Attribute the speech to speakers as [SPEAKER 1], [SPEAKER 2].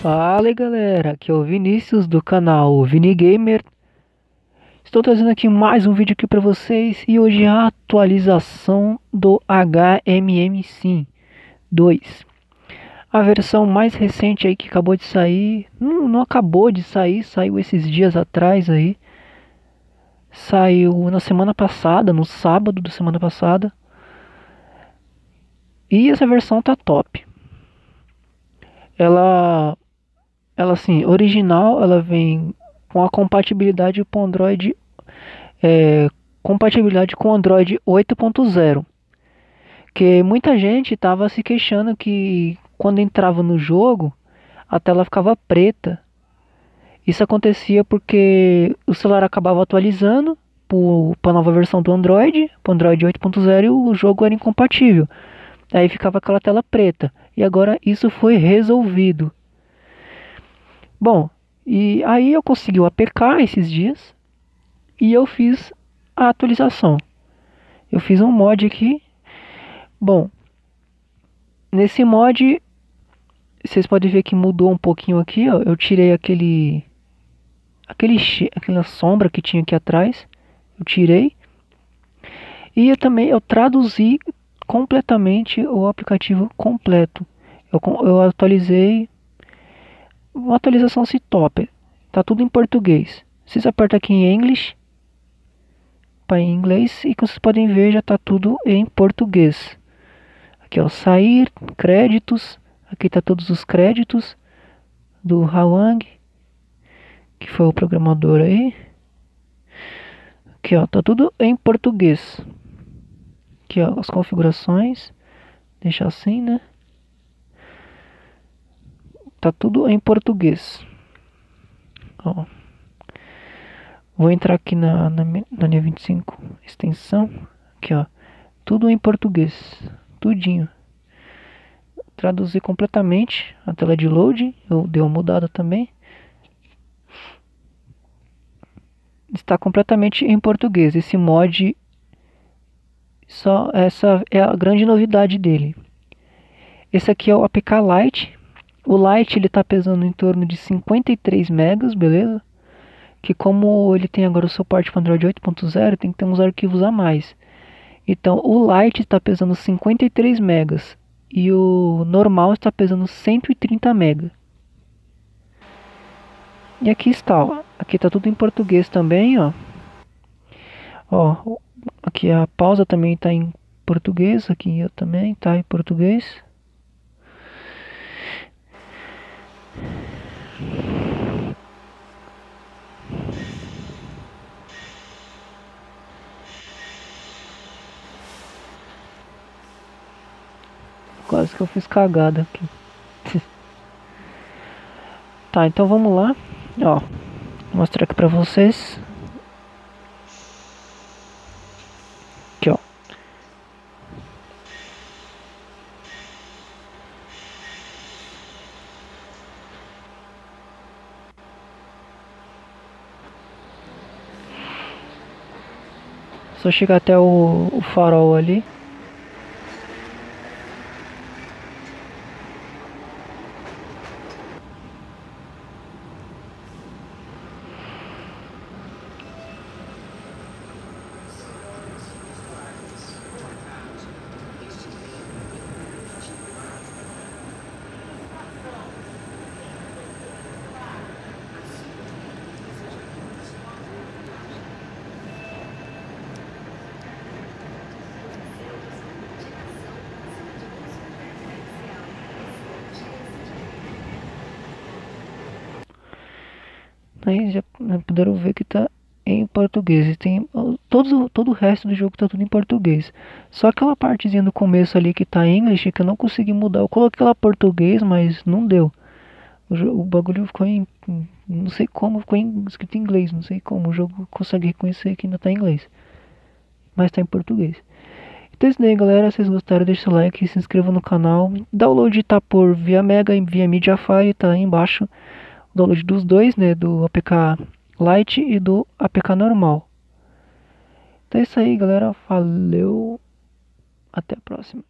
[SPEAKER 1] Fala galera, aqui é o Vinícius do canal Vini Gamer. Estou trazendo aqui mais um vídeo aqui para vocês e hoje a atualização do HMM Sim 2. A versão mais recente aí que acabou de sair, não, não acabou de sair, saiu esses dias atrás aí. Saiu na semana passada, no sábado da semana passada. E essa versão tá top. Ela ela assim, original, ela vem com a compatibilidade com Android é, compatibilidade com Android 8.0. Que muita gente estava se queixando que quando entrava no jogo a tela ficava preta. Isso acontecia porque o celular acabava atualizando para a nova versão do Android, para Android 8.0 e o jogo era incompatível. Aí ficava aquela tela preta. E agora isso foi resolvido. Bom, e aí eu consegui APK esses dias e eu fiz a atualização. Eu fiz um mod aqui. Bom, nesse mod vocês podem ver que mudou um pouquinho aqui, ó. Eu tirei aquele aquele aquela sombra que tinha aqui atrás. Eu tirei. E eu também eu traduzi completamente o aplicativo completo. Eu, eu atualizei uma atualização se top. Tá tudo em português. Vocês apertam aqui em English para inglês e como vocês podem ver já tá tudo em português. Aqui ó, sair, créditos, aqui tá todos os créditos do Hawang, que foi o programador aí. Aqui ó, tá tudo em português. Aqui ó, as configurações, deixa assim, né? Tá tudo em português. Ó. Vou entrar aqui na, na, na linha 25, extensão. Aqui, ó. Tudo em português. Tudinho. Traduzir completamente a tela de load. Eu dei uma mudada também. Está completamente em português. Esse mod só essa é a grande novidade dele. Esse aqui é o APK Lite o Lite ele está pesando em torno de 53 megas, beleza? Que como ele tem agora o suporte para Android 8.0, tem que ter uns arquivos a mais. Então o Lite está pesando 53 megas e o normal está pesando 130 megas. E aqui está, ó. aqui está tudo em português também, ó. Ó, aqui a pausa também está em português, aqui eu também está em português. Quase que eu fiz cagada aqui. tá, então vamos lá. Ó, vou mostrar aqui pra vocês. Aqui, ó. Só chegar até o, o farol ali. Aí já puderam ver que tá em português. E tem todo, todo o resto do jogo tá tudo em português. Só aquela partezinha do começo ali que tá em inglês que eu não consegui mudar. Eu coloquei lá português, mas não deu. O, o bagulho ficou em. Não sei como, ficou em, escrito em inglês. Não sei como. O jogo consegue reconhecer que ainda tá em inglês. Mas tá em português. Então é isso daí, galera. Se vocês gostaram, deixa o like, se inscreva no canal. Download tá por via Mega e via Mediafire, tá aí embaixo download dos dois, né, do APK Lite e do APK normal. Então é isso aí, galera. Valeu. Até a próxima.